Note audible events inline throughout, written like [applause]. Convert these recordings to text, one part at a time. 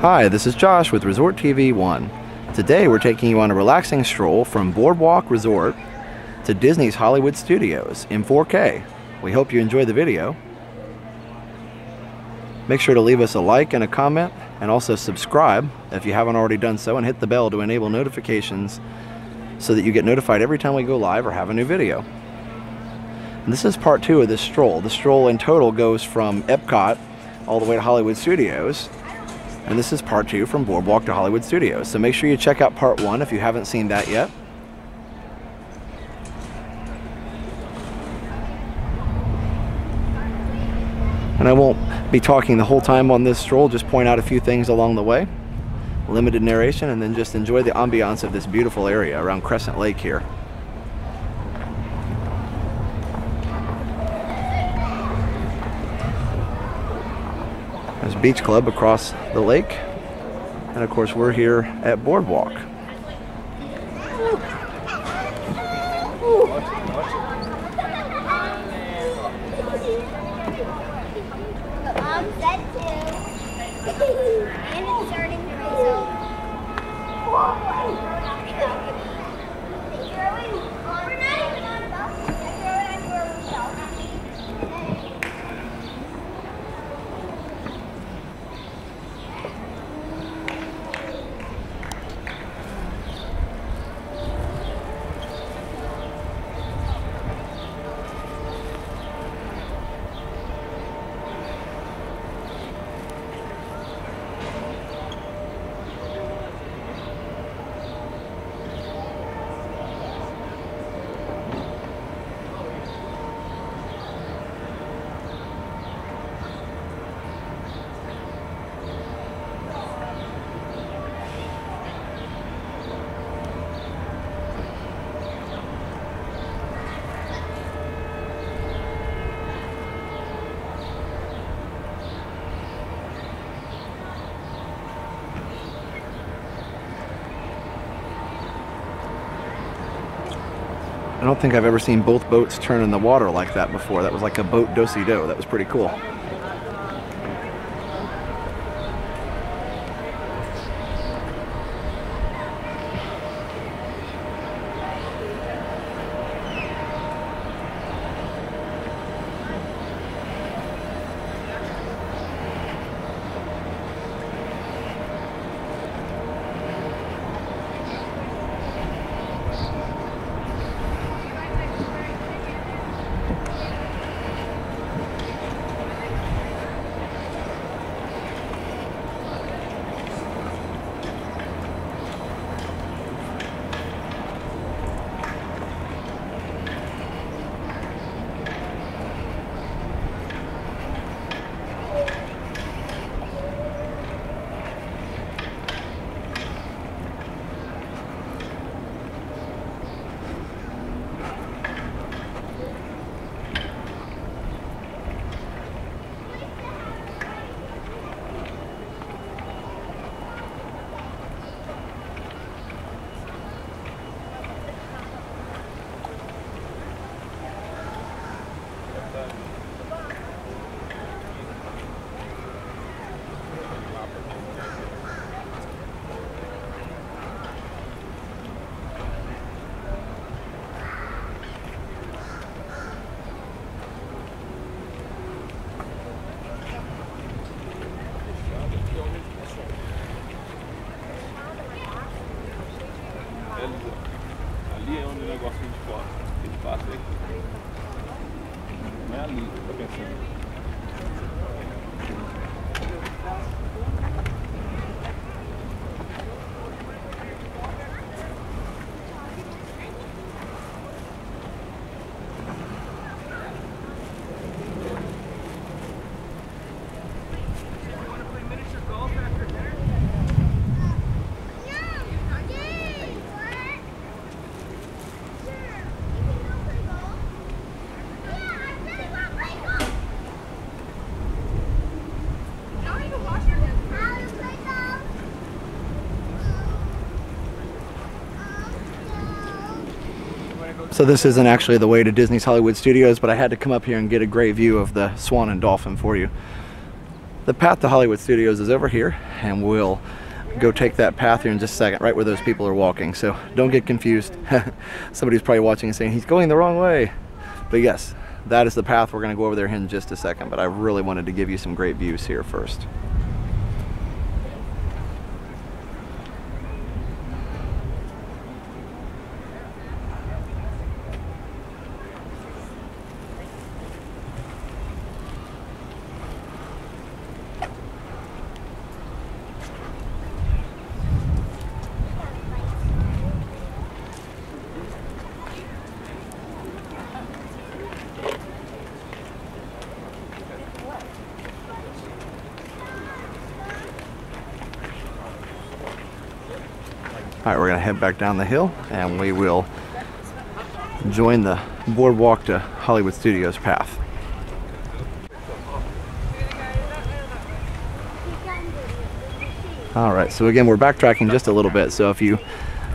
Hi, this is Josh with Resort TV 1. Today we're taking you on a relaxing stroll from Boardwalk Resort to Disney's Hollywood Studios in 4K. We hope you enjoy the video. Make sure to leave us a like and a comment and also subscribe if you haven't already done so and hit the bell to enable notifications so that you get notified every time we go live or have a new video. And this is part two of this stroll. The stroll in total goes from Epcot all the way to Hollywood Studios and this is part two from Boardwalk to Hollywood Studios. So make sure you check out part one if you haven't seen that yet. And I won't be talking the whole time on this stroll, just point out a few things along the way. Limited narration, and then just enjoy the ambiance of this beautiful area around Crescent Lake here. Beach Club across the lake. And of course, we're here at Boardwalk. I don't think I've ever seen both boats turn in the water like that before. That was like a boat do-si-do. That was pretty cool. Não é So this isn't actually the way to Disney's Hollywood Studios, but I had to come up here and get a great view of the Swan and Dolphin for you. The path to Hollywood Studios is over here, and we'll go take that path here in just a second, right where those people are walking. So don't get confused. [laughs] Somebody's probably watching and saying, he's going the wrong way. But yes, that is the path. We're going to go over there in just a second, but I really wanted to give you some great views here first. All right, we're gonna head back down the hill and we will join the boardwalk to Hollywood Studios path. All right, so again, we're backtracking just a little bit. So if you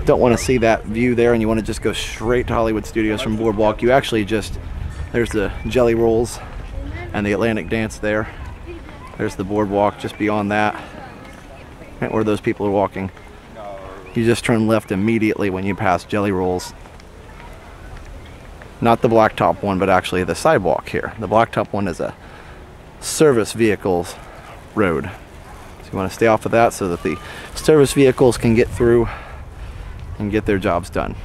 don't want to see that view there and you want to just go straight to Hollywood Studios from Boardwalk, you actually just, there's the Jelly Rolls and the Atlantic Dance there. There's the boardwalk just beyond that, right where those people are walking. You just turn left immediately when you pass Jelly Rolls. Not the blacktop one, but actually the sidewalk here. The blacktop one is a service vehicles road. So you want to stay off of that so that the service vehicles can get through and get their jobs done.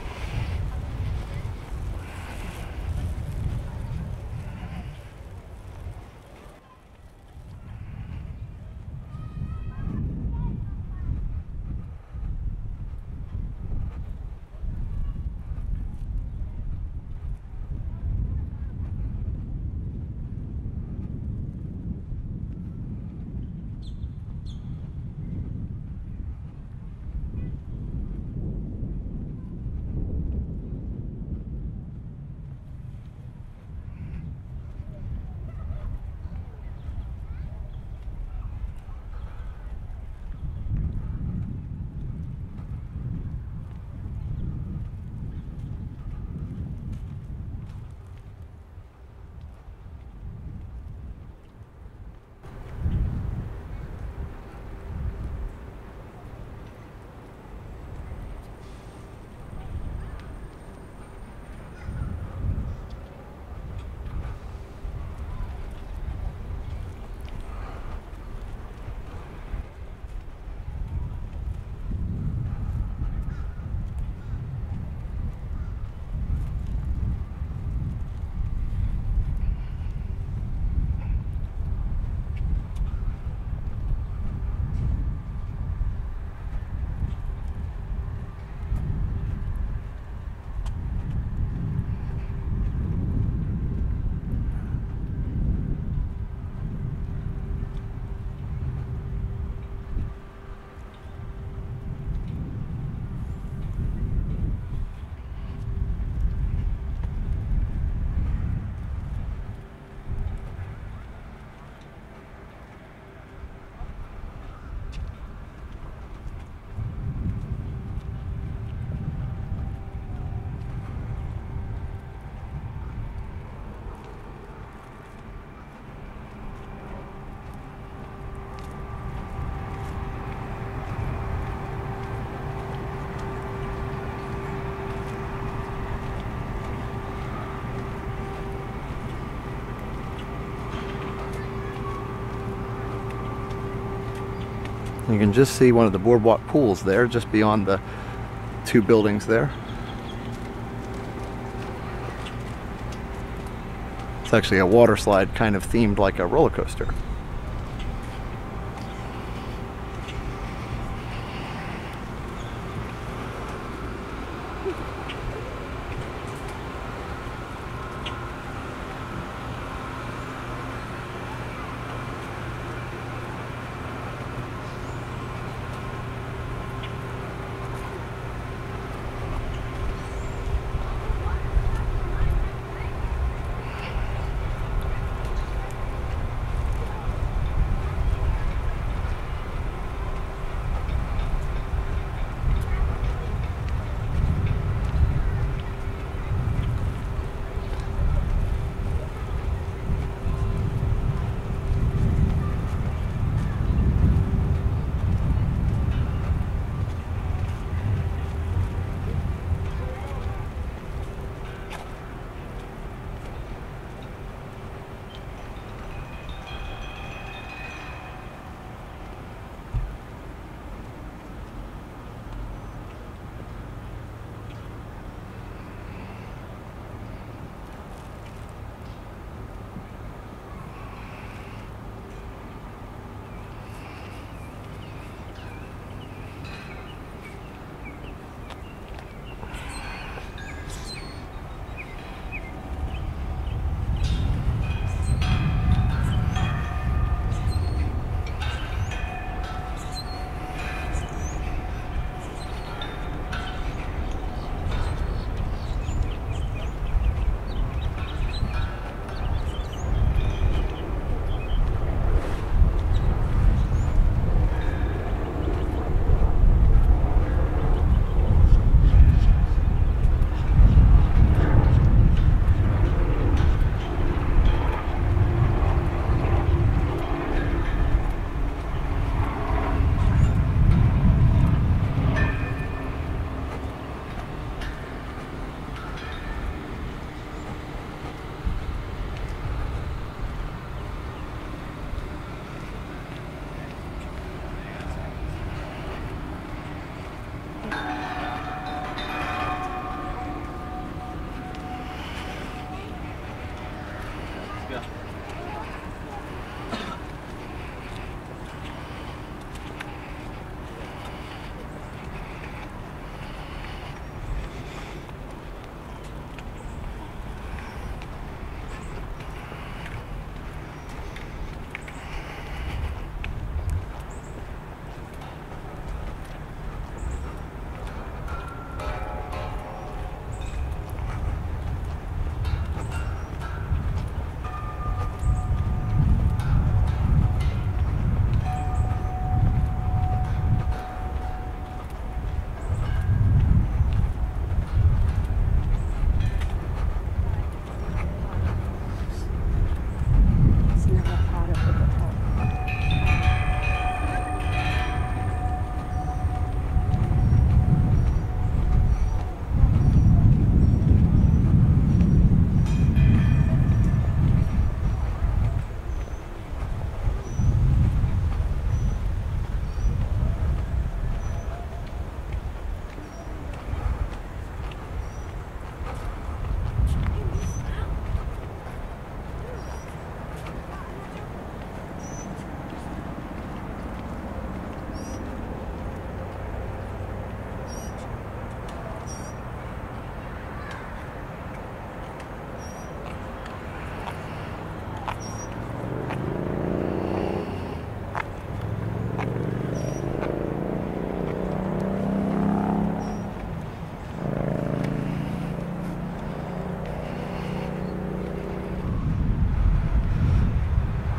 You can just see one of the boardwalk pools there, just beyond the two buildings there. It's actually a water slide kind of themed like a roller coaster.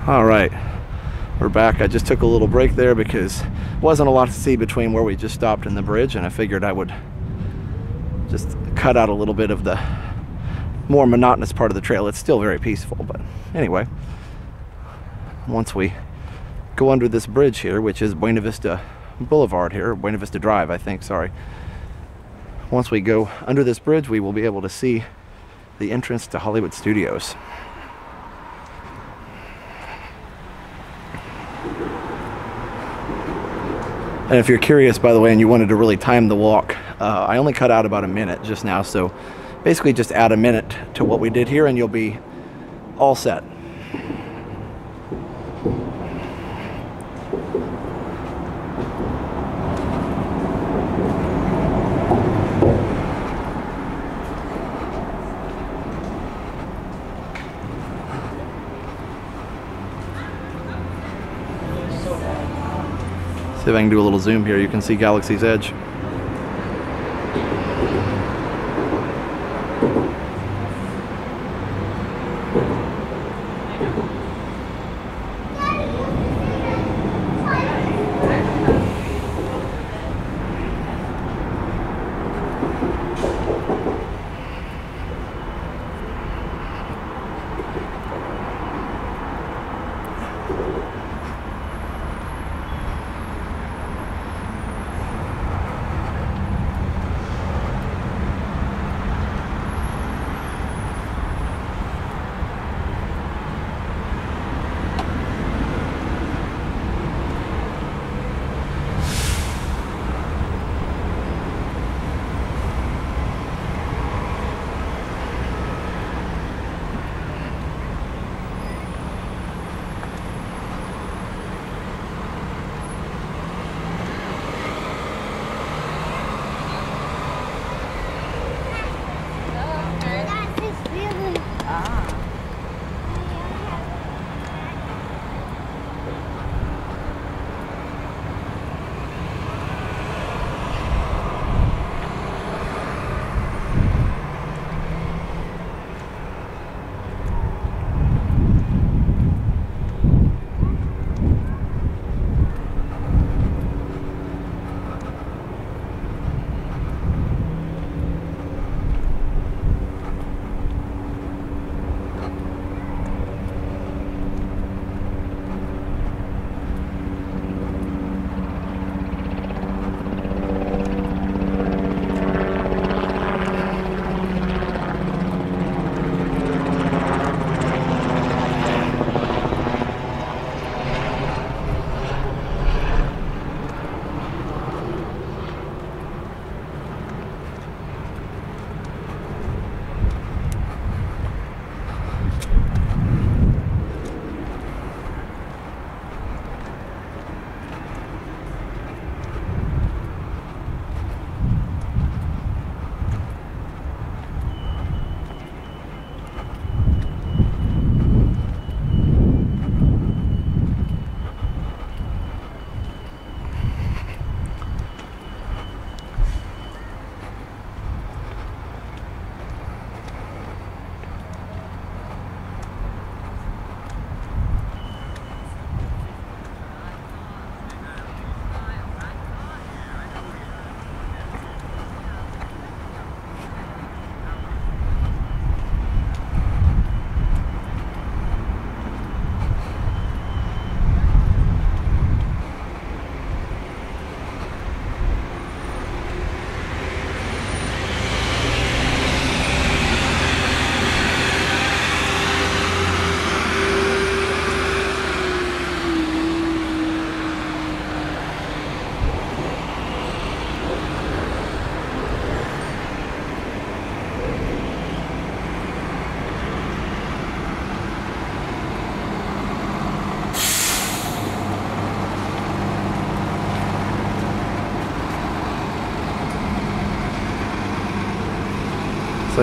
All right, we're back. I just took a little break there because wasn't a lot to see between where we just stopped and the bridge, and I figured I would just cut out a little bit of the more monotonous part of the trail. It's still very peaceful, but anyway, once we go under this bridge here, which is Buena Vista Boulevard here, Buena Vista Drive, I think, sorry. Once we go under this bridge, we will be able to see the entrance to Hollywood Studios. And if you're curious, by the way, and you wanted to really time the walk, uh, I only cut out about a minute just now. So basically, just add a minute to what we did here, and you'll be all set. Can do a little zoom here. You can see Galaxy's Edge. That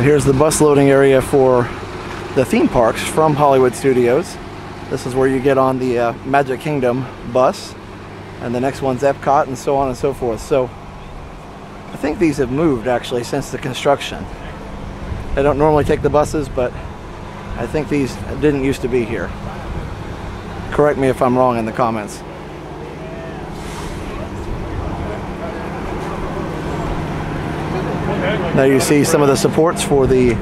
here's the bus loading area for the theme parks from Hollywood Studios. This is where you get on the uh, Magic Kingdom bus, and the next one's Epcot, and so on and so forth. So I think these have moved actually since the construction. I don't normally take the buses, but I think these didn't used to be here. Correct me if I'm wrong in the comments. Now you see some of the supports for the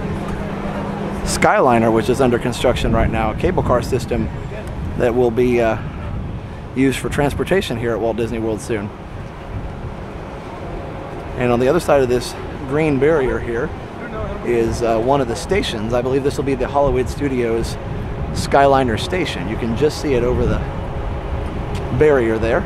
Skyliner, which is under construction right now, a cable car system that will be uh, used for transportation here at Walt Disney World soon. And on the other side of this green barrier here is uh, one of the stations. I believe this will be the Hollywood Studios Skyliner station. You can just see it over the barrier there.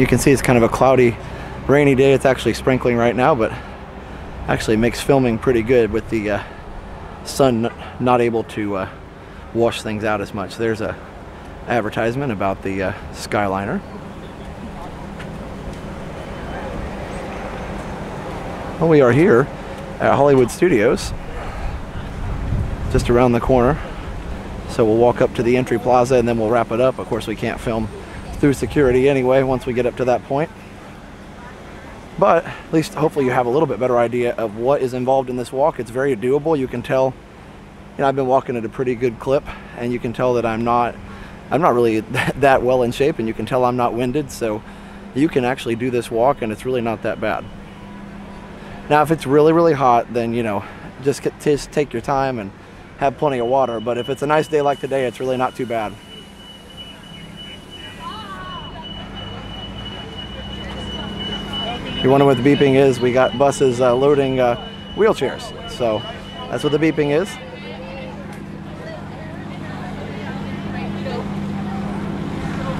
You can see it's kind of a cloudy, rainy day. It's actually sprinkling right now, but actually makes filming pretty good with the uh, sun not able to uh, wash things out as much. There's a advertisement about the uh, Skyliner. Well, we are here at Hollywood Studios, just around the corner. So we'll walk up to the entry plaza and then we'll wrap it up. Of course, we can't film through security anyway once we get up to that point. But at least hopefully you have a little bit better idea of what is involved in this walk. It's very doable. You can tell, you know, I've been walking at a pretty good clip and you can tell that I'm not, I'm not really [laughs] that well in shape and you can tell I'm not winded. So you can actually do this walk and it's really not that bad. Now, if it's really, really hot, then, you know, just, just take your time and have plenty of water. But if it's a nice day like today, it's really not too bad. You wonder what the beeping is, we got buses uh, loading uh, wheelchairs. So that's what the beeping is.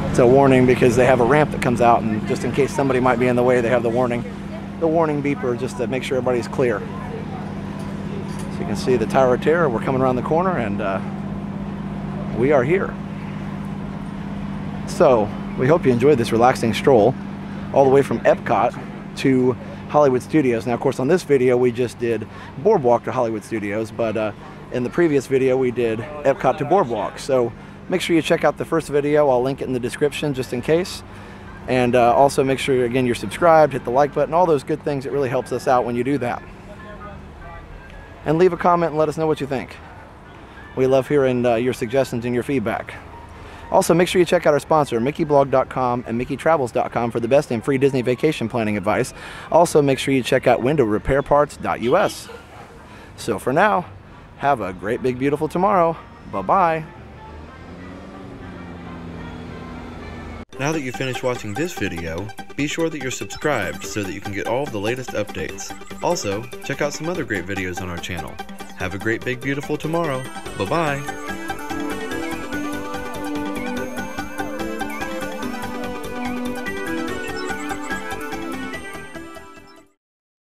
It's a warning because they have a ramp that comes out, and just in case somebody might be in the way, they have the warning, the warning beeper just to make sure everybody's clear. So you can see the Tower of Terror. We're coming around the corner, and uh, we are here. So we hope you enjoyed this relaxing stroll all the way from Epcot to Hollywood Studios. Now, of course, on this video, we just did Boardwalk to Hollywood Studios, but uh, in the previous video, we did Epcot to Boardwalk. So make sure you check out the first video. I'll link it in the description just in case. And uh, also make sure, again, you're subscribed, hit the like button, all those good things. It really helps us out when you do that. And leave a comment and let us know what you think. We love hearing uh, your suggestions and your feedback. Also, make sure you check out our sponsor, MickeyBlog.com and MickeyTravels.com for the best in free Disney vacation planning advice. Also, make sure you check out WindowRepairParts.us. So for now, have a great, big, beautiful tomorrow. Bye-bye. Now that you've finished watching this video, be sure that you're subscribed so that you can get all of the latest updates. Also, check out some other great videos on our channel. Have a great, big, beautiful tomorrow. Bye-bye.